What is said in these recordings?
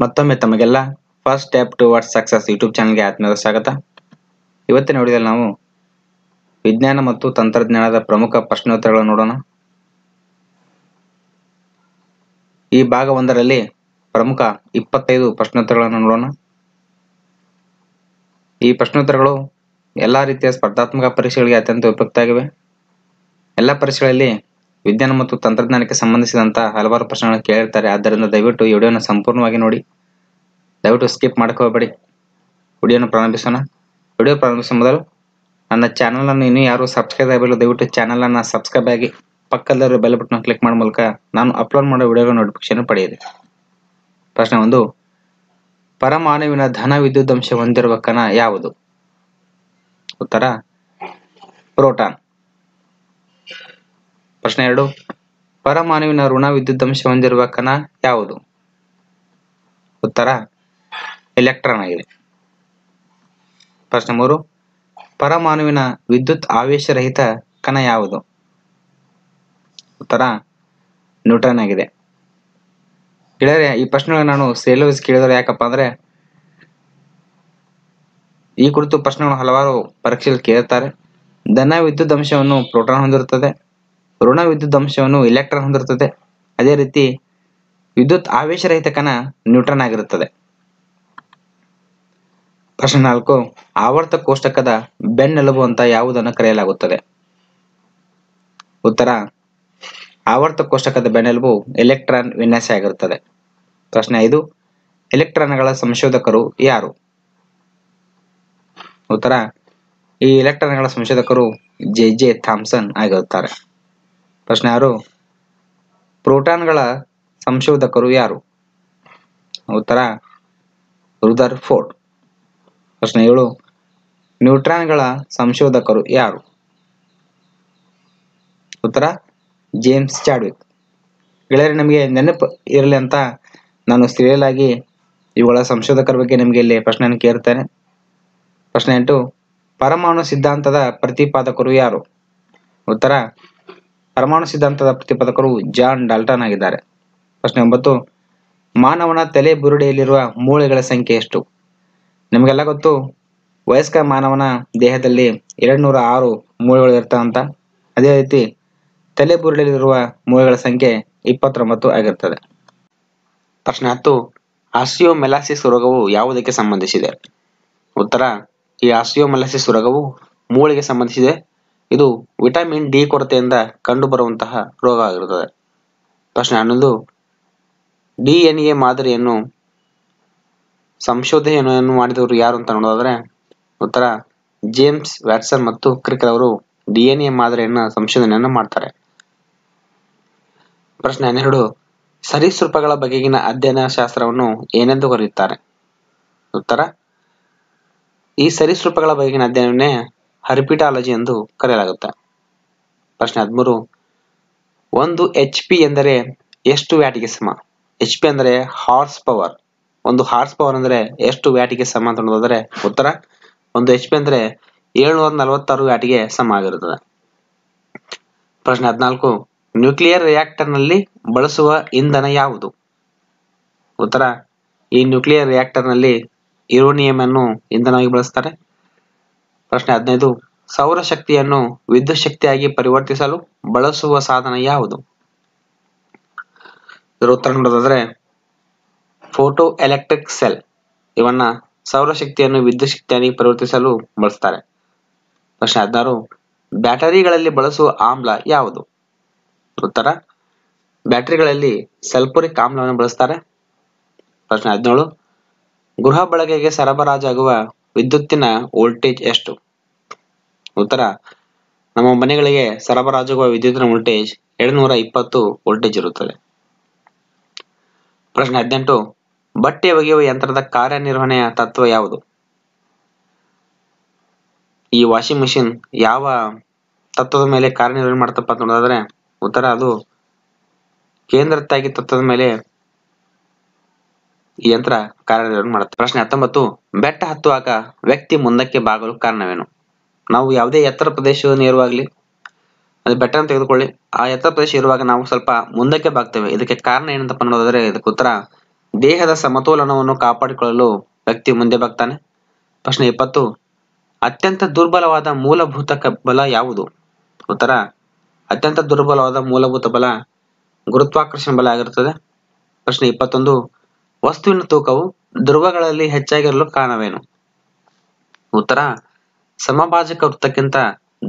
ಮತ್ತೊಮ್ಮೆ ತಮಗೆಲ್ಲ first step towards success YouTube ಚಾನಲ್ಗೆ ಆತ್ಮೀಯ ಸ್ವಾಗತ. ಇವತ್ತಿನ ವಿಡಿಯೋದಲ್ಲಿ ನಾವು ವಿಜ್ಞಾನ ಮತ್ತು ತಂತ್ರಜ್ಞಾನದ ಪ್ರಮುಖ ಪ್ರಶ್ನೋತ್ತರಗಳನ್ನು ನೋಡೋಣ. ಈ ಭಾಗ ಒಂದರಲ್ಲಿ ಪ್ರಮುಖ ಇಪ್ಪತ್ತೈದು ಪ್ರಶ್ನೋತ್ತರಗಳನ್ನು ನೋಡೋಣ. ಈ ಪ್ರಶ್ನೋತ್ತರಗಳು ಎಲ್ಲ ರೀತಿಯ ಸ್ಪರ್ಧಾತ್ಮಕ ಪರೀಕ್ಷೆಗಳಿಗೆ ಅತ್ಯಂತ ಉಪಯುಕ್ತ ಆಗಿವೆ. ಎಲ್ಲ ಪರೀಕ್ಷೆಗಳಲ್ಲಿ ವಿಜ್ಞಾನ ಮತ್ತು ತಂತ್ರಜ್ಞಾನಕ್ಕೆ ಸಂಬಂಧಿಸಿದಂತ ಹಲವಾರು ಪ್ರಶ್ನೆಗಳನ್ನು ಕೇಳಿರ್ತಾರೆ. ಆದ್ದರಿಂದ ದಯವಿಟ್ಟು ಈ ವಿಡಿಯೋನ ಸಂಪೂರ್ಣವಾಗಿ ನೋಡಿ. ದಯವಿಟ್ಟು ಸ್ಕಿಪ್ ಮಾಡ್ಕೋಬೇಡಿ. ವಿಡಿಯೋನ ಪ್ರಾರಂಭಿಸೋಣ. ವಿಡಿಯೋ ಪ್ರಾರಂಭಿಸುವ ಮೊದಲು ನನ್ನ ಚಾನಲನ್ನು ಇನ್ನೂ ಯಾರು ಸಬ್ಸ್ಕ್ರೈಬ್ ಆಗಿಲ್ಲ, ದಯವಿಟ್ಟು ಚಾನಲನ್ನು ಸಬ್ಸ್ಕ್ರೈಬ್ ಆಗಿ ಪಕ್ಕದಲ್ಲಿರೋ ಬೆಲ್ ಬಟನ್ ಕ್ಲಿಕ್ ಮಾಡೋ ಮೂಲಕ ನಾನು ಅಪ್ಲೋಡ್ ಮಾಡೋ ವಿಡಿಯೋಗಳ ನೋಟಿಫಿಕೇಶನ್ ಪಡೆಯಿರಿ. ಪ್ರಶ್ನೆ ಒಂದು, ಪರಮಾಣುವಿನ ಧನ ವಿದ್ಯುದಂಶ ಹೊಂದಿರುವ ಕಣ ಯಾವುದು? ಉತ್ತರ, ಪ್ರೋಟಾನ್. ಪ್ರಶ್ನೆ ಎರಡು. ಪರಮಾಣುವಿನ ಋಣ ವಿದ್ಯುದಂಶ ಹೊಂದಿರುವ ಕಣ ಯಾವುದು? ಉತ್ತರ, ಎಲೆಕ್ಟ್ರಾನ್ ಆಗಿದೆ. ಪ್ರಶ್ನೆ ಮೂರು. ಪರಮಾಣುವಿನ ವಿದ್ಯುತ್ ಆವೇಶರಹಿತ ಕಣ ಯಾವುದು? ಉತ್ತರ, ನ್ಯೂಟನ್ ಆಗಿದೆ. ಗೆಳೆಯರೆ, ಈ ಪ್ರಶ್ನೆಗಳನ್ನ ನಾನು ಸೇಲೋಸ್ ಕೇಳಿದ್ರೆ ಯಾಕಪ್ಪ ಅಂದ್ರೆ, ಈ ಕುರಿತು ಪ್ರಶ್ನೆಗಳು ಹಲವಾರು ಪರೀಕ್ಷೆಯಲ್ಲಿ ಕೇಳುತ್ತಾರೆ ಧನ ವಿದ್ಯುತ್ ಅಂಶವನ್ನು ಪ್ರೋಟಾನ್ ಹೊಂದಿರುತ್ತದೆ. ಋಣ ವಿದ್ಯುತ್ ಅಂಶವನ್ನು ಎಲೆಕ್ಟ್ರಾನ್ ಹೊಂದಿರುತ್ತದೆ. ಅದೇ ರೀತಿ ವಿದ್ಯುತ್ ಆವೇಶರಹಿತ ಕಣ ನ್ಯೂಟ್ರಾನ್ ಆಗಿರುತ್ತದೆ. ಪ್ರಶ್ನೆ ನಾಲ್ಕು ಆವರ್ತ ಕೋಷ್ಟಕದ ಬೆನ್ನೆಲುಬು ಅಂತ ಯಾವುದನ್ನು ಕರೆಯಲಾಗುತ್ತದೆ? ಉತ್ತರ ಆವರ್ತ ಕೋಷ್ಟಕದ ಬೆನ್ನೆಲುಬು ಎಲೆಕ್ಟ್ರಾನ್ ವಿನ್ಯಾಸ ಆಗಿರುತ್ತದೆ. ಪ್ರಶ್ನೆ ಐದು ಎಲೆಕ್ಟ್ರಾನ್ಗಳ ಸಂಶೋಧಕರು ಯಾರು? ಉತ್ತರ, ಈ ಎಲೆಕ್ಟ್ರಾನ್ಗಳ ಸಂಶೋಧಕರು ಜೆ ಜೆ ಥಾಮ್ಸನ್ ಆಗಿರುತ್ತಾರೆ. ಪ್ರಶ್ನೆ ಆರು ಪ್ರೋಟಾನ್ಗಳ ಸಂಶೋಧಕರು ಯಾರು? ಉತ್ತರ, ರುದರ್ ಫೋರ್ಡ್. ಪ್ರಶ್ನೆ ಏಳು, ನ್ಯೂಟ್ರಾನ್ಗಳ ಸಂಶೋಧಕರು ಯಾರು? ಉತ್ತರ, ಜೇಮ್ಸ್ ಚಾಡ್ವಿಕ್. ಗೆಳೆಯರೆ, ನಮಗೆ ನೆನಪು ಇರಲಿ ಅಂತ ನಾನು ಸೀರಿಯಲ್ ಆಗಿ ಇವುಗಳ ಸಂಶೋಧಕರ ಬಗ್ಗೆ ನಿಮಗೆ ಇಲ್ಲಿ ಪ್ರಶ್ನೆಯನ್ನು ಕೇಳ್ತೇನೆ ಪ್ರಶ್ನೆ ಎಂಟು, ಪರಮಾಣು ಸಿದ್ಧಾಂತದ ಪ್ರತಿಪಾದಕರು ಯಾರು? ಉತ್ತರ ಪರಮಾಣು ಸಿದ್ಧಾಂತದ ಪ್ರತಿಪಾದಕರು ಜಾನ್ ಡಾಲ್ಟನ್ ಆಗಿದ್ದಾರೆ. ಪ್ರಶ್ನೆ ಒಂಬತ್ತು, ಮಾನವನ ತಲೆ ಬುರುಡೆಯಲ್ಲಿರುವ ಮೂಳೆಗಳ ಸಂಖ್ಯೆ ಎಷ್ಟು? ನಿಮಗೆಲ್ಲ ಗೊತ್ತು, ವಯಸ್ಕ ಮಾನವನ ದೇಹದಲ್ಲಿ ಎರಡು ನೂರ ಆರು ಮೂಳೆಗಳು ಇರ್ತಾವಂತ ಅದೇ ರೀತಿ, ತಲೆ ಬುರುಡೆಯಲ್ಲಿರುವ ಮೂಳೆಗಳ ಸಂಖ್ಯೆ ಇಪ್ಪತ್ತೊಂಬತ್ತು ಆಗಿರ್ತದೆ. ಪ್ರಶ್ನೆ ಹತ್ತು ಆಸಿಯೋಮೆಲಾಸಿಸ್ ರೋಗವು ಯಾವುದಕ್ಕೆ ಸಂಬಂಧಿಸಿದೆ? ಉತ್ತರ, ಈ ಆಸಿಯೋಮೆಲಾಸಿಸ್ ರೋಗವು ಮೂಳೆಗೆ ಸಂಬಂಧಿಸಿದೆ. ಇದು ವಿಟಮಿನ್ ಡಿ ಕೊರತೆಯಿಂದ ಕಂಡುಬರುವಂತಹ ರೋಗ ಆಗಿರುತ್ತದೆ. ಪ್ರಶ್ನೆ ಹನ್ನೊಂದು. ಡಿ ಎನ್ ಎ ಮಾದರಿಯನ್ನು ಸಂಶೋಧನೆಯನ್ನು ಮಾಡಿದವರು ಯಾರು ಅಂತ ನೋಡೋದಾದ್ರೆ, ಉತ್ತರ, ಜೇಮ್ಸ್ ವ್ಯಾಟ್ಸನ್ ಮತ್ತು ಕ್ರಿಕ್ ಅವರು ಡಿ ಎನ್ ಎ ಮಾದರಿಯನ್ನ ಸಂಶೋಧನೆಯನ್ನು ಮಾಡ್ತಾರೆ. ಪ್ರಶ್ನೆ ಹನ್ನೆರಡು. ಸರೀಸೃಪಗಳ ಬಗೆಗಿನ ಅಧ್ಯಯನ ಶಾಸ್ತ್ರವನ್ನು ಏನೆಂದು ಕರೆಯುತ್ತಾರೆ? ಉತ್ತರ, ಈ ಸರೀಸೃಪಗಳ ಬಗೆಗಿನ ಅಧ್ಯಯನವನ್ನೇ ಹರ್ಪಿಟಾಲಜಿ ಎಂದು ಕರೆಯಲಾಗುತ್ತೆ. ಪ್ರಶ್ನೆ ಹದಿಮೂರು. ಒಂದು ಎಚ್ ಪಿ ಎಂದರೆ ಎಷ್ಟು ವ್ಯಾಟಿಗೆ ಸಮ? ಎಚ್ ಪಿ ಅಂದರೆ ಹಾರ್ಸ್ ಪವರ್ ಒಂದು ಹಾರ್ಸ್ ಪವರ್ ಅಂದರೆ ಎಷ್ಟು ವ್ಯಾಟಿಗೆ ಸಮ ಅಂತ ನೋಡೋದಾದ್ರೆ ಉತ್ತರ, ಒಂದು ಎಚ್ ಪಿ ಅಂದರೆ ಏಳ್ನೂರ ನಲವತ್ತಾರು ವ್ಯಾಟಿಗೆ ಸಮ ಆಗಿರುತ್ತದೆ. ಪ್ರಶ್ನೆ ಹದಿನಾಲ್ಕು. ನ್ಯೂಕ್ಲಿಯರ್ ರಿಯಾಕ್ಟರ್ನಲ್ಲಿ ಬಳಸುವ ಇಂಧನ ಯಾವುದು? ಉತ್ತರ, ಈ ನ್ಯೂಕ್ಲಿಯರ್ ರಿಯಾಕ್ಟರ್ನಲ್ಲಿ ಯುರೋನಿಯಂ ಅನ್ನು ಇಂಧನವಾಗಿ ಬಳಸ್ತಾರೆ. ಪ್ರಶ್ನೆ ಹದಿನೈದು. ಸೌರಶಕ್ತಿಯನ್ನು ವಿದ್ಯುತ್ ಶಕ್ತಿಯಾಗಿ ಪರಿವರ್ತಿಸಲು ಬಳಸುವ ಸಾಧನ ಯಾವುದು? ಇದರ ಉತ್ತರ ನೋಡೋದಾದ್ರೆ ಫೋಟೋ ಎಲೆಕ್ಟ್ರಿಕ್ ಸೆಲ್ ಇವನ್ನ ಸೌರಶಕ್ತಿಯನ್ನು ವಿದ್ಯುತ್ ಶಕ್ತಿಯಾಗಿ ಪರಿವರ್ತಿಸಲು ಬಳಸ್ತಾರೆ. ಪ್ರಶ್ನೆ ಹದಿನಾರು. ಬ್ಯಾಟರಿಗಳಲ್ಲಿ ಬಳಸುವ ಆಮ್ಲ ಯಾವುದು? ಉತ್ತರ ಬ್ಯಾಟರಿಗಳಲ್ಲಿ ಸಲ್ಫುರಿಕ್ ಆಮ್ಲವನ್ನು ಬಳಸ್ತಾರೆ. ಪ್ರಶ್ನೆ ಹದಿನೇಳು. ಗೃಹ ಬಳಕೆಗೆ ಸರಬರಾಜಾಗುವ ವಿದ್ಯುತ್ತಿನ ವೋಲ್ಟೇಜ್ ಎಷ್ಟು? ಉತ್ತರ, ನಮ್ಮ ಮನೆಗಳಿಗೆ ಸರಬರಾಜಾಗುವ ವಿದ್ಯುತ್ತಿನ ವೋಲ್ಟೇಜ್ ಎರಡ್ನೂರ ಇಪ್ಪತ್ತು ವೋಲ್ಟೇಜ್ ಇರುತ್ತದೆ. ಪ್ರಶ್ನೆ ಹದಿನೆಂಟು, ಬಟ್ಟೆ ಒಗೆಯುವ ಯಂತ್ರದ ಕಾರ್ಯನಿರ್ವಹಣೆಯ ತತ್ವ ಯಾವುದು? ಈ ವಾಷಿಂಗ್ ಮಿಷಿನ್ ಯಾವ ತತ್ವದ ಮೇಲೆ ಕಾರ್ಯನಿರ್ವಹಣೆ ಮಾಡ್ತಪ್ಪ ಅಂತ ನೋಡಿದ್ರೆ ಉತ್ತರ ಅದು ಕೇಂದ್ರತ್ತಾಗಿ ತತ್ವದ ಮೇಲೆ ಈ ಯಂತ್ರ ಕಾರ್ಯನಿರ್ವಹಣೆ ಮಾಡುತ್ತೆ ಪ್ರಶ್ನೆ ಹತ್ತೊಂಬತ್ತು, ಬೆಟ್ಟ ಹತ್ತುವಾಗ ವ್ಯಕ್ತಿ ಮುಂದಕ್ಕೆ ಬಾಗಲು ಕಾರಣವೇನು? ನಾವು ಯಾವುದೇ ಎತ್ತರ ಪ್ರದೇಶವನ್ನು ಇರುವಾಗಲಿ, ಅದು ಬೆಟ್ಟ ಅಂತ ತೆಗೆದುಕೊಳ್ಳಿ, ಆ ಎತ್ತರ ಪ್ರದೇಶ ಇರುವಾಗ ನಾವು ಸ್ವಲ್ಪ ಮುಂದಕ್ಕೆ ಬಾಗ್ತೇವೆ. ಇದಕ್ಕೆ ಕಾರಣ ಏನಂತಪ್ಪ ನೋಡಿದ್ರೆ ಇದಕ್ಕೆ ಉತ್ತರ, ದೇಹದ ಸಮತೋಲನವನ್ನು ಕಾಪಾಡಿಕೊಳ್ಳಲು ವ್ಯಕ್ತಿ ಮುಂದೆ ಬಾಗ್ತಾನೆ. ಪ್ರಶ್ನೆ ಇಪ್ಪತ್ತು, ಅತ್ಯಂತ ದುರ್ಬಲವಾದ ಮೂಲಭೂತ ಬಲ ಯಾವುದು? ಉತ್ತರ, ಅತ್ಯಂತ ದುರ್ಬಲವಾದ ಮೂಲಭೂತ ಬಲ ಗುರುತ್ವಾಕರ್ಷಣ ಬಲ ಆಗಿರುತ್ತದೆ. ಪ್ರಶ್ನೆ ಇಪ್ಪತ್ತೊಂದು ವಸ್ತುವಿನ ತೂಕವು ಧ್ರುವಗಳಲ್ಲಿ ಹೆಚ್ಚಾಗಿರಲು ಕಾರಣವೇನು? ಉತ್ತರ, ಸಮಭಾಜಕ ವೃತ್ತಕ್ಕಿಂತ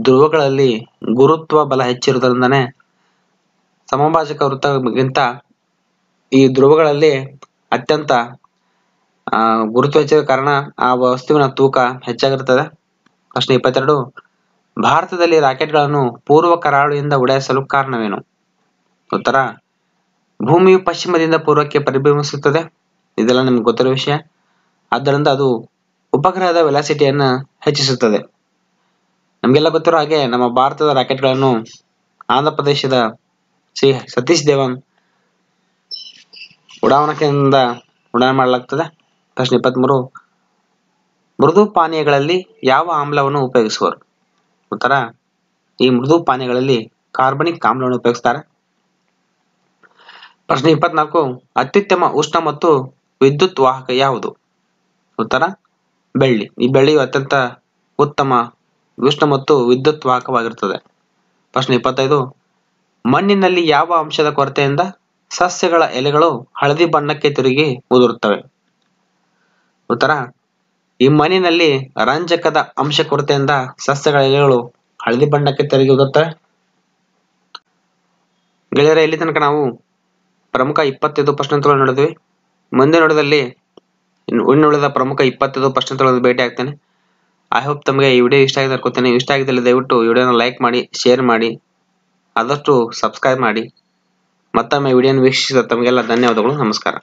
ಧ್ರುವಗಳಲ್ಲಿ ಗುರುತ್ವ ಬಲ ಹೆಚ್ಚಿರುವುದರಿಂದನೇ ಸಮಭಾಜಕ ವೃತ್ತಕ್ಕಿಂತ ಈ ಧ್ರುವಗಳಲ್ಲಿ ಅತ್ಯಂತ ಗುರುತ್ವ ಹೆಚ್ಚಿದ ಕಾರಣ ಆ ವಸ್ತುವಿನ ತೂಕ ಹೆಚ್ಚಾಗಿರುತ್ತದೆ. ಪ್ರಶ್ನೆ ಇಪ್ಪತ್ತೆರಡು, ಭಾರತದಲ್ಲಿ ರಾಕೆಟ್ಗಳನ್ನು ಪೂರ್ವ ಕರಾವಳಿಯಿಂದ ಉಡಾಯಿಸಲು ಕಾರಣವೇನು? ಉತ್ತರ, ಭೂಮಿಯು ಪಶ್ಚಿಮದಿಂದ ಪೂರ್ವಕ್ಕೆ ಪರಿಭ್ರಮಿಸುತ್ತದೆ. ಇದೆಲ್ಲ ನಿಮ್ಗೆ ಗೊತ್ತಿರೋ ವಿಷಯ. ಆದ್ದರಿಂದ ಅದು ಉಪಗ್ರಹದ ವೆಲಾಸಿಟಿಯನ್ನು ಹೆಚ್ಚಿಸುತ್ತದೆ. ನಮಗೆಲ್ಲ ಗೊತ್ತಿರೋ ಹಾಗೆ ನಮ್ಮ ಭಾರತದ ರಾಕೆಟ್ಗಳನ್ನು ಆಂಧ್ರ ಪ್ರದೇಶದ ಶ್ರೀ ಸತೀಶ್ ದೇವನ್ ಉಡಾವಣಾ ಕೇಂದ್ರದಿಂದ ಉಡಾವಣೆ ಮಾಡಲಾಗ್ತದೆ. ಪ್ರಶ್ನೆ ಇಪ್ಪತ್ಮೂರು. ಮೃದು ಪಾನೀಯಗಳಲ್ಲಿ ಯಾವ ಆಮ್ಲವನ್ನು ಉಪಯೋಗಿಸುವರು? ಉತ್ತರ, ಈ ಮೃದು ಪಾನೀಯಗಳಲ್ಲಿ ಕಾರ್ಬನಿಕ್ ಆಮ್ಲವನ್ನು ಉಪಯೋಗಿಸ್ತಾರೆ. ಪ್ರಶ್ನೆ ಇಪ್ಪತ್ನಾಲ್ಕು. ಅತ್ಯುತ್ತಮ ಉಷ್ಣ ಮತ್ತು ವಿದ್ಯುತ್ ವಾಹಕ ಯಾವುದು? ಉತ್ತರ, ಬೆಳ್ಳಿ. ಈ ಬೆಳ್ಳಿಯು ಅತ್ಯಂತ ಉತ್ತಮ ಉಷ್ಣ ಮತ್ತು ವಿದ್ಯುತ್ ವಾಹಕವಾಗಿರುತ್ತದೆ. ಪ್ರಶ್ನೆ ಇಪ್ಪತ್ತೈದು, ಮಣ್ಣಿನಲ್ಲಿ ಯಾವ ಅಂಶದ ಕೊರತೆಯಿಂದ ಸಸ್ಯಗಳ ಎಲೆಗಳು ಹಳದಿ ಬಣ್ಣಕ್ಕೆ ತಿರುಗಿ ಉದುರುತ್ತವೆ? ಉತ್ತರ, ಈ ಮಣ್ಣಿನಲ್ಲಿ ರಂಜಕದ ಅಂಶ ಕೊರತೆಯಿಂದ ಸಸ್ಯಗಳ ಎಲೆಗಳು ಹಳದಿ ಬಣ್ಣಕ್ಕೆ ತಿರುಗಿ ಉದುರುತ್ತವೆ? ಗೆಳೆಯರ, ಇಲ್ಲಿ ತನಕ ನಾವು ಪ್ರಮುಖ ಇಪ್ಪತ್ತೈದು ಪ್ರಶ್ನೆಗಳು ನೋಡಿದ್ವಿ. ಮುಂದೆ ನೋಡೋದಲ್ಲಿ ಇನ್ನುಳಿದ ಪ್ರಮುಖ ಇಪ್ಪತ್ತೈದು ಪ್ರಶ್ನೋತ್ತರಗಳನ್ನು ಭೇಟಿ ಆಗ್ತೇನೆ. ಐ ಹೋಪ್ ತಮಗೆ ಈ ವಿಡಿಯೋ ಇಷ್ಟ ಆಗಿದೆ ಅನ್ಕೋತೇನೆ. ಇಷ್ಟ ಆಗಿದ್ದಲ್ಲಿ ದಯವಿಟ್ಟು ವಿಡಿಯೋನ ಲೈಕ್ ಮಾಡಿ ಶೇರ್ ಮಾಡಿ, ಆದಷ್ಟು ಸಬ್ಸ್ಕ್ರೈಬ್ ಮಾಡಿ. ಮತ್ತೊಮ್ಮೆ ವಿಡಿಯೋನ ವೀಕ್ಷಿಸಿದ ತಮಗೆಲ್ಲ ಧನ್ಯವಾದಗಳು. ನಮಸ್ಕಾರ.